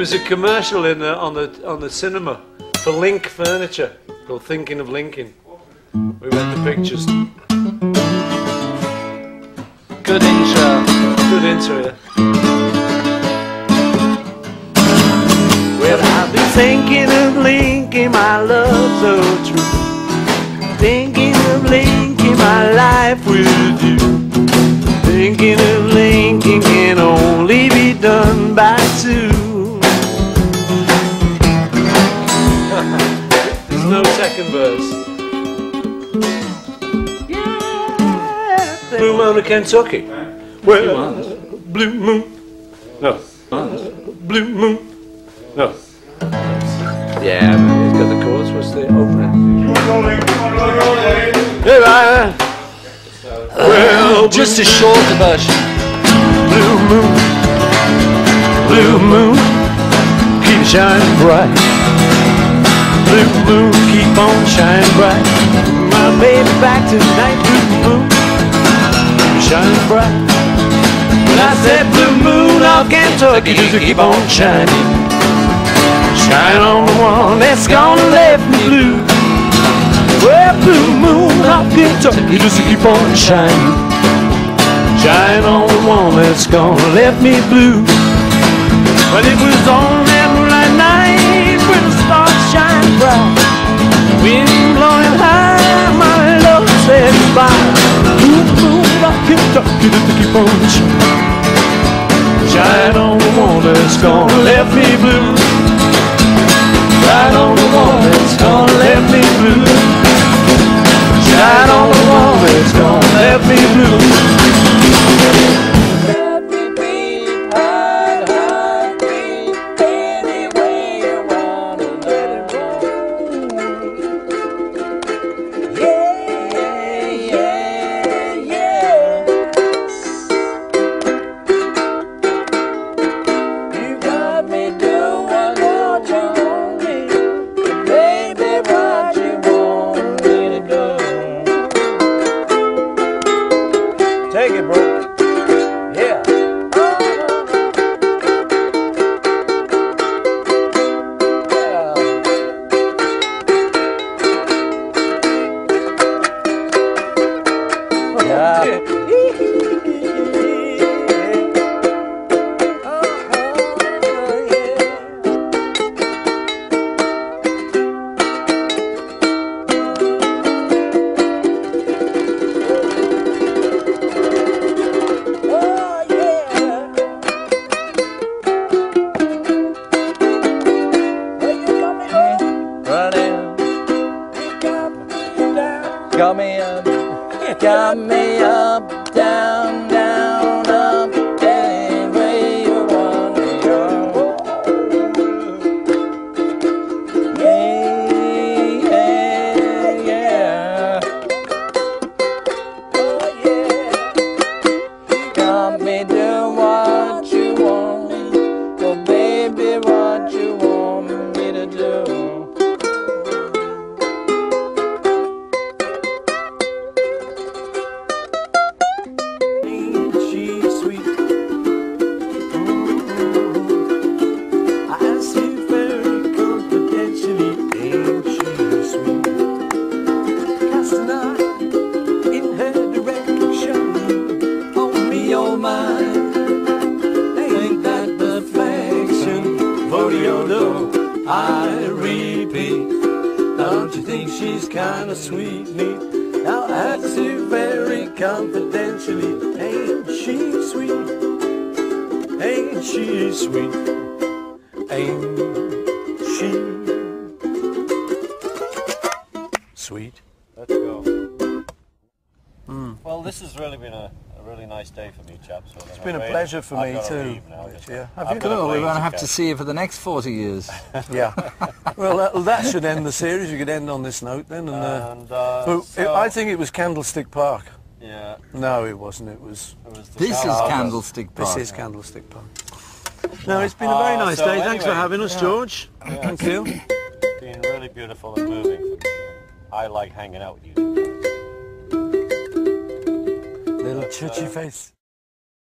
was a commercial in the, on the on the cinema for Link Furniture called Thinking of Linking. We went to pictures. Good intro. Good intro, yeah. Well, I've been thinking of linking my love so true. Thinking of linking my life with you. Thinking of linking can only be done by two. Of Kentucky. Well, uh, Blue Moon. No. Blue Moon. No. Yeah, man, he's got the chords. What's the opening? Hey, right. Well, Just a shorter version. Blue moon, blue moon, keep shining bright. Blue moon, keep on shining bright. My baby back tonight, shining bright. When I said blue moon of Kentucky, just keep on shining. Shine on the one that's gonna left me blue. Well, blue moon of Kentucky, just keep on shining. Shine on the one that's gonna left me blue. But it was on that moonlight night when the stars shine bright. Wind blowing high, my love said goodbye. Kentucky, just keep on shining. Shine on the one that's gonna left me blue. Shine on the one that's gonna left me blue. Shine on the one that's gonna left me blue. Got me up, down, on me, oh my. Ain't that perfection? For your I repeat. Don't you think she's kinda sweet, neat? Now I asked you very confidentially, ain't she sweet? Ain't she sweet? Ain't she sweet? Let's go. Hmm. Well, this has really been a, a really nice day for me, chaps. It's been a pleasure for me too. Yeah. Have you? Well, we're going to have to see you for the next 40 years. Yeah. well, that, that should end the series. We could end on this note then. And, uh, And uh, but so- I think it was Candlestick Park. yeah, No, it wasn't. It was. it was This is. Candlestick Park. This is Candlestick Park. No, it's been a very Uh, nice so day. Thanks for having us, yeah. George. Yeah. Thank you. Been really beautiful and moving. For me. I like hanging out with you. Little churchy face.